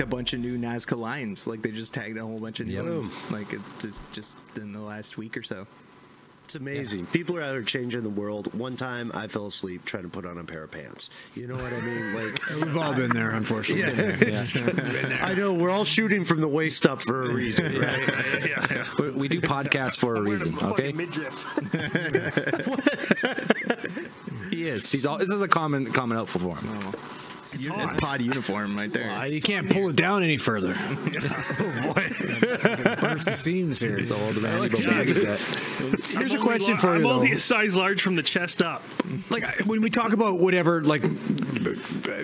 a bunch of new Nazca lines. Like they just tagged a whole bunch of new Yep. ones. Like it, it's just in the last week or so. It's amazing. People are out there changing the world. One time, I fell asleep trying to put on a pair of pants. You know what I mean? Like, We've all been there, unfortunately. I know we're all shooting from the waist up for a reason, right? yeah, yeah. We, we do podcasts for a reason, okay? Midriff. He is. He's all. This is a common common outfit for him. It's, it's pod uniform right there. Uh, you can't pull it down any further. Burst the seams here. He's the old man. but we get that. Here's a question for you. I'm you. only though. a size large from the chest up. like when we talk about whatever like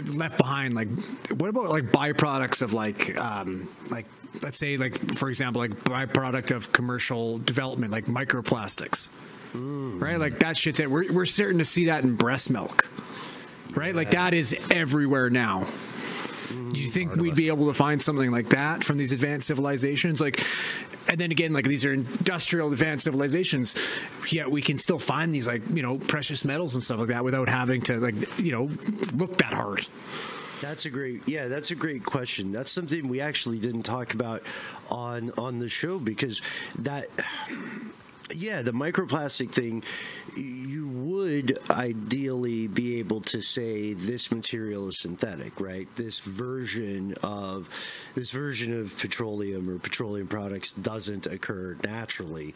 left behind like what about like byproducts of like um like let's say like for example like byproduct of commercial development like microplastics right like that shit's it we're, we're starting to see that in breast milk right? Like that is everywhere now. Do you think we'd be able to find something like that from these advanced civilizations? Like and then again like these are industrial advanced civilizations yet we can still find these like you know precious metals and stuff like that without having to like you know look that hard. That's a great, yeah, that's a great question. That's something we actually didn't talk about on on the show because that, yeah, the microplastic thing, you would ideally be able to say this material is synthetic, right? This version of this version of petroleum or petroleum products doesn't occur naturally.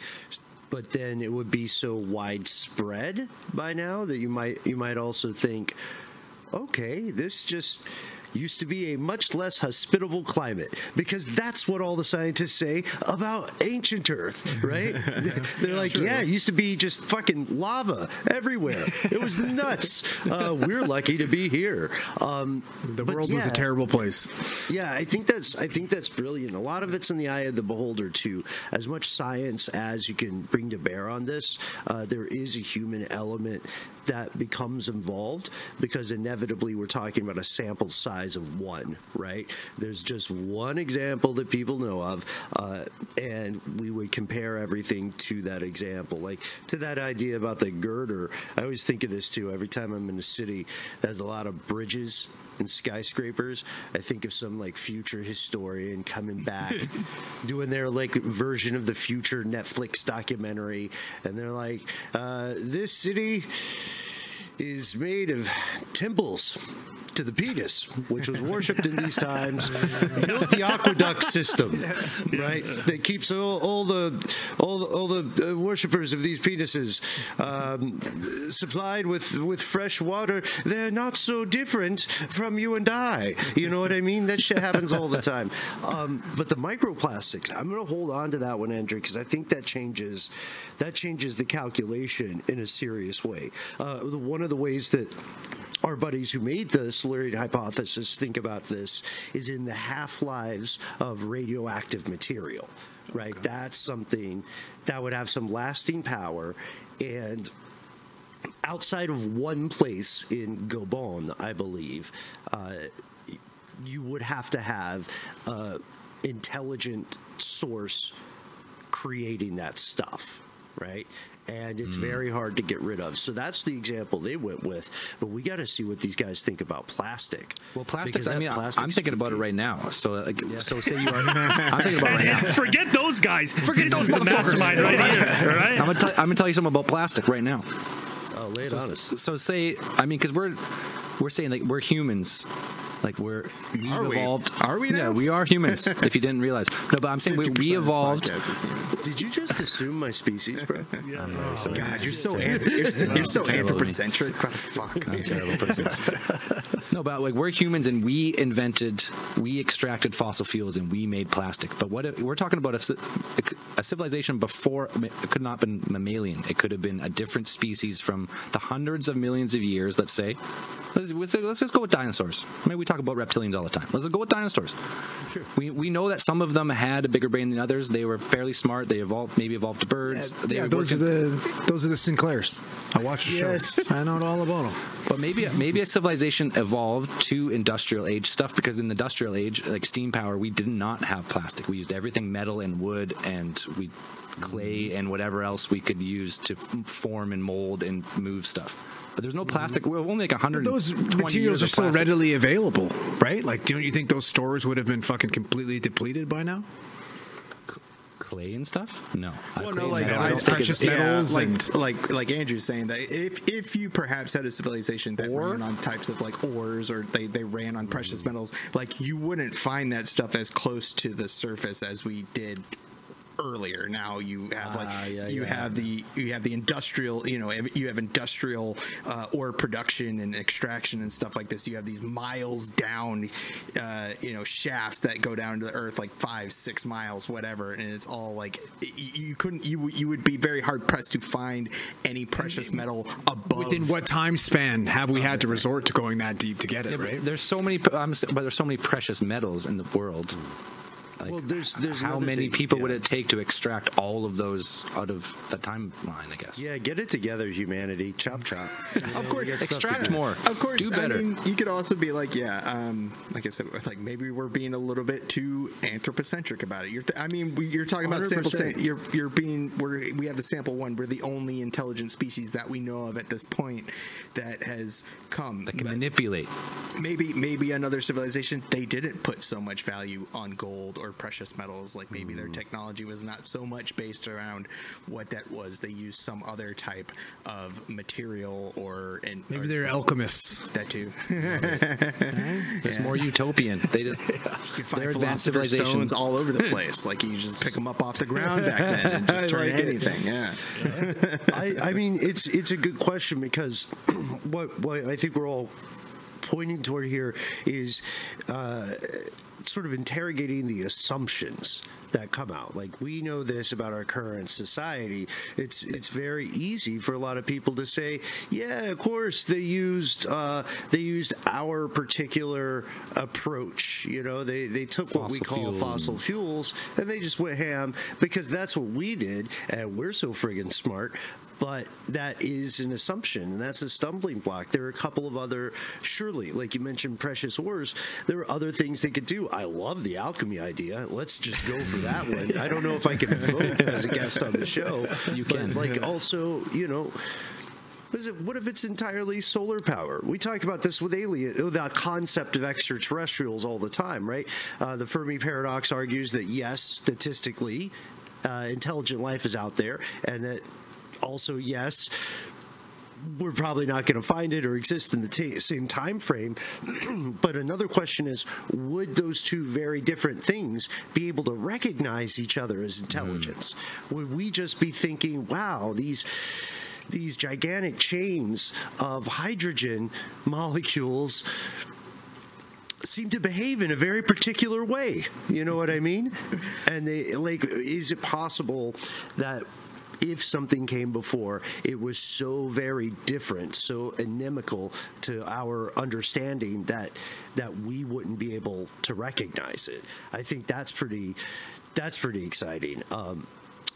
But then it would be so widespread by now that you might you might also think, okay, this just used to be a much less hospitable climate because that's what all the scientists say about ancient earth right? They're like yeah it used to be just fucking lava everywhere. It was nuts. Uh, we're lucky to be here. Um, the world was a terrible place. Yeah, I think that's I think that's brilliant. A lot of it's in the eye of the beholder too. As much science as you can bring to bear on this, uh, there is a human element that becomes involved because inevitably we're talking about a sample size of one, right? There's just one example that people know of, uh, and we would compare everything to that example. Like to that idea about the girder, I always think of this too. Every time I'm in a city that has a lot of bridges and skyscrapers. I think of some like future historian coming back, doing their like version of the future Netflix documentary, and they're like, uh, "This city is made of temples." To the penis, which was worshipped in these times, built the aqueduct system, right? That keeps all, all the all the, all the uh, worshippers of these penises um, supplied with with fresh water. They're not so different from you and I. You know what I mean? That shit happens all the time. Um, but the microplastics, I'm going to hold on to that one, Andrew, because I think that changes that changes the calculation in a serious way. Uh, one of the ways that our buddies who made the Silurian hypothesis think about this is in the half lives of radioactive material, right? That's something that would have some lasting power. And outside of one place in Gabon, I believe, uh, you would have to have a intelligent source creating that stuff, right? And it's hmm. very hard to get rid of. So that's the example they went with. But we got to see what these guys think about plastic. Well, plastics. I mean, I- I'm thinking about it right now. So, like, so say you are. I'm thinking about it right now. Forget those guys. Forget those the mastermind right here. All right. I'm gonna, tell, I'm gonna tell you something about plastic right now. Oh, lay it So, on us. so say, I mean, because we're we're saying like we're humans, like we're we've Are we? evolved. Are we Yeah, we are humans. if you didn't realize, no, but I'm saying we, we evolved. podcast is human. Did you just assume my species, bro? God, you're so anth- you're so, you're so Terrible of me. anthropocentric. What the fuck? I'm a terrible person. no, but like we're humans and we invented, we extracted fossil fuels and we made plastic. But what if, we're talking about a, a civilization before it could not have been mammalian. It could have been a different species from the hundreds of millions of years. Let's say. Let's, let's, let's just go with dinosaurs. Maybe we talk about reptilians all the time. Let's go with dinosaurs. We, we know that some of them had a bigger brain than others. They were fairly smart. They evolved, maybe evolved to birds. they yeah, those are the those are the Sinclairs. I watch the Yes. show. I know all about them. But maybe maybe a civilization evolved to industrial age stuff because in the industrial age, like steam power, we did not have plastic. We used everything metal and wood and we clay and whatever else we could use to form and mold and move stuff. But there's no mm-hmm. plastic. We're only like 100. Those materials are so readily available, right? Like, don't you think those stores would have been fucking completely depleted by now? Clay and stuff. No, Well, clay no, like metal, I don't was think precious metals yeah, and- like, like like Andrew's saying that if if you perhaps had a civilization that Ore? ran on types of like ores or they, they ran on precious mm. metals, like you wouldn't find that stuff as close to the surface as we did earlier. Now you have like Ah, yeah, you yeah. have the you have the industrial you know you have industrial uh, ore production and extraction and stuff like this. You have these miles down, uh, you know, shafts that go down to the earth like five six miles whatever, and it's all like you couldn't you you would be very hard pressed to find any precious metal above Within what time span have we had to resort to going that deep to get it, Yeah, right? There's so many, I'm, but there's so many precious metals in the world. Like, Well, there's- there's how many thing, people would it take to extract all of those out of the timeline? I guess. Yeah, get it together, humanity. Chop chop. Of course, Extract more. Of course, Do better. I mean, you could also be like, yeah, um, like I said, like maybe we're being a little bit too anthropocentric about it. You're, th- I mean, we, you're talking about sample. Sa- you're, you're being. We're, we have the sample one. We're the only intelligent species that we know of at this point that has come. That can manipulate. maybe, maybe another civilization they didn't put so much value on gold or precious metals. Like maybe Mm. their technology was not so much based around what that was. They used some other type of material or and Maybe or- they're alchemists. that too. There's more utopian. They just You could find advanced civilizations all over the place. Like you just pick them up off the ground back then and just I turn like it. anything. Yeah. I, I mean, it's it's a good question because what what I think we're all pointing toward here is uh, sort of interrogating the assumptions that come out. Like we know this about our current society. It's it's very easy for a lot of people to say, yeah, of course they used uh, they used our particular approach. You know, they they took what we call fuels fossil fuels and they just went ham because that's what we did and we're so friggin' smart but that is an assumption and that's a stumbling block there are a couple of other surely like you mentioned precious ores there are other things they could do i love the alchemy idea let's just go for that one i don't know if i can vote as a guest on the show You can. like also you know what is it? What if it's entirely solar power? We talk about this with alien, oh, the concept of extraterrestrials all the time, right? Uh, the Fermi paradox argues that yes, statistically, uh, intelligent life is out there, and that also yes, we're probably not going to find it or exist in the same time frame. but another question is, would those two very different things be able to recognize each other as intelligence? Mm. Would we just be thinking, wow, these these gigantic chains of hydrogen molecules seem to behave in a very particular way. You know what I mean? And they like is it possible that if something came before, it was so very different, so inimical to our understanding that that we wouldn't be able to recognize it. I think that's pretty that's pretty exciting. Um,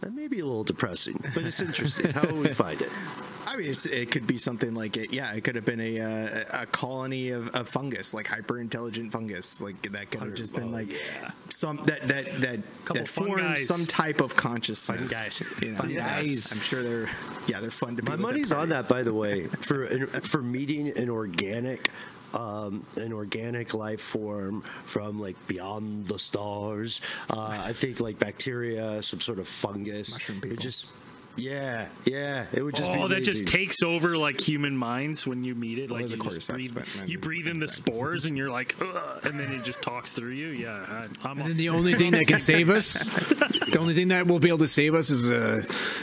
and maybe a little depressing, but it's interesting. How will we find it? I mean, it's, it could be something like it. Yeah, it could have been a uh, a colony of, of fungus, like hyper intelligent fungus, like that could have just been like yeah. some that that that Couple that formed some type of consciousness. Fungis. You know, Fungis. yes. I'm sure they're yeah they're fun to be. My with money's on that, by the way, for for meeting an organic. Um, an organic life form from like beyond the stars. Uh, I think like bacteria, some sort of fungus. Mushroom It just, yeah, yeah. It would just. be Oh, that just takes over like human minds when you meet it. Like there's you just breathe, but you breathe in the spores, and you're like, Ugh, and then it just talks through you. Yeah, I, I'm. And then the only thing that can save us, the only thing that will be able to save us is a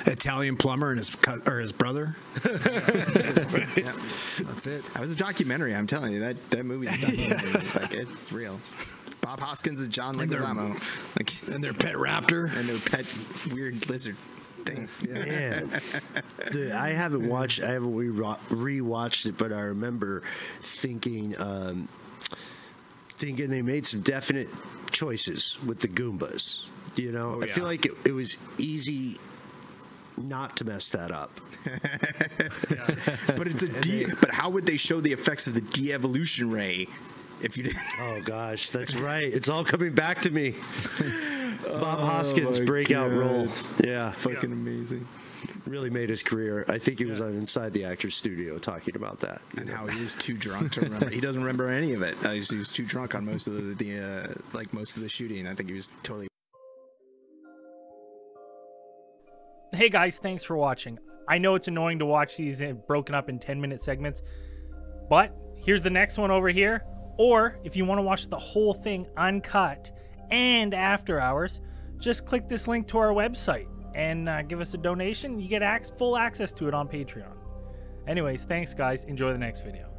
Italian plumber and his or his brother. yeah, That's it. That was a documentary. I'm telling you that that movie. Like it's real. Bob Hoskins and John And their- Leguizamo, like And their pet raptor. and their pet weird lizard thing. Yeah. Man, I haven't watched. I haven't re rewatched it, but I remember thinking, um, thinking they made some definite choices with the Goombas. You know, Oh, I feel like it, it was easy not to mess that up. But it's a de- but how would they show the effects of the de-evolution ray if you didn't? Oh gosh, that's right. It's all coming back to me. Bob Hoskins my breakout God. role. Yeah. Fucking amazing. really made his career. I think he was on Inside the Actors Studio talking about that. and know. how he was too drunk to remember. he doesn't remember any of it. Uh, he's, he was too drunk on most of the, the uh, like most of the shooting. I think he was totally Hey guys, thanks for watching. I know it's annoying to watch these broken up in 10 minute segments, but here's the next one over here. Or if you want to watch the whole thing uncut and after hours, just click this link to our website and uh, give us a donation. You get ac- full access to it on Patreon. Anyways, thanks guys. Enjoy the next video.